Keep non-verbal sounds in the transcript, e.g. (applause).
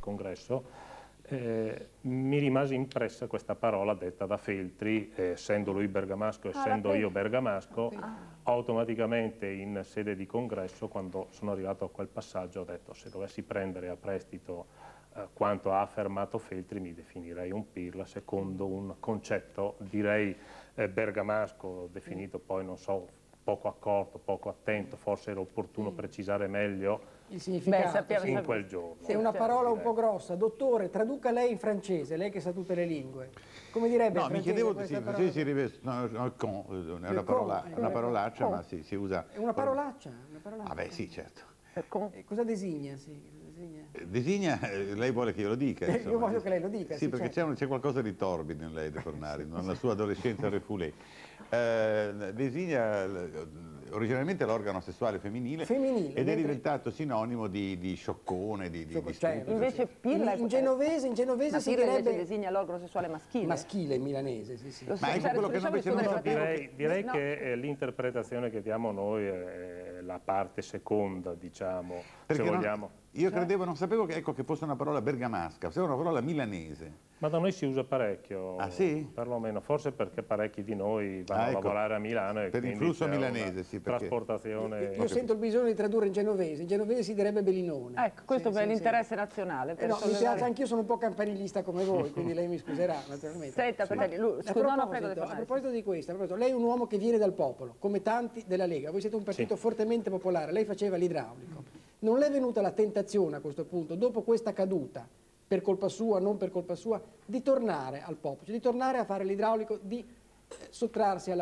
congresso, eh, mi rimase impressa questa parola detta da Feltri, eh, essendo lui bergamasco, Ah, essendo io bergamasco, automaticamente in sede di congresso, quando sono arrivato a quel passaggio, ho detto se dovessi prendere a prestito eh, quanto ha affermato Feltri mi definirei un pirla secondo un concetto, direi eh, bergamasco, definito poi, non so, poco accorto, poco attento, forse era opportuno precisare meglio Il significato. Beh, sappiamo- sì. in quel giorno. È una parola un po' grossa. Dottore, traduca lei in francese, lei che sa tutte le lingue. Come direbbe No, in mi francese chiedevo sì, parola? sì, si riveste, no, no, con, è una, parola, eh, una parolaccia, Con. ma si, si usa... È una parolaccia. Una parolaccia. Ah beh, sì, certo. Con- Eh, cosa designa? Sì, cosa designa? Eh, eh, lei vuole che io lo dica? Eh, io insomma. voglio che lei lo dica, Sì, sì, perché certo. c'è, c'è qualcosa di torbido in lei, De Fornari, (laughs) nella sua adolescenza refoulée. Eh, designa originalmente l'organo sessuale femminile, Femminile, ed è diventato sinonimo di, di scioccone, di, di, Sciocco- di cioè, stupido. Invece pirla in, in è- genovese, in genovese Ma si pirla invece direbbe designa l'organo sessuale maschile. maschile in milanese, sì, sì. Ma ecco cioè, quello che diciamo invece non sapevo. Direi, direi No. che eh, l'interpretazione che diamo noi è la parte seconda, diciamo, Perché se no- io credevo, non sapevo che, ecco, che fosse una parola bergamasca, fosse una parola milanese. Ma da noi si usa parecchio, Ah, sì? perlomeno, forse perché parecchi di noi vanno Ah, a ecco. lavorare a Milano e Per il quindi flusso c'è una milanese, sì, perché- trasportazione. Io, io sento il bisogno di tradurre in genovese, in genovese si direbbe Bellinone. Ecco, questo Sì, per sì, l'interesse nazionale. sì. per Eh no, mi sollevare- piace, anch'io sono un po' campaniglista come voi, quindi lei mi scuserà naturalmente. Senta, perché lui- a scusa, no, proposito, a proposito di questo, a proposito, lei è un uomo che viene dal popolo, come tanti della Lega, voi siete un partito Sì. fortemente popolare, lei faceva l'idraulico. Non le è venuta la tentazione a questo punto, dopo questa caduta, per colpa sua, non per colpa sua, di tornare al popolo, cioè di tornare a fare l'idraulico, di eh, sottrarsi alla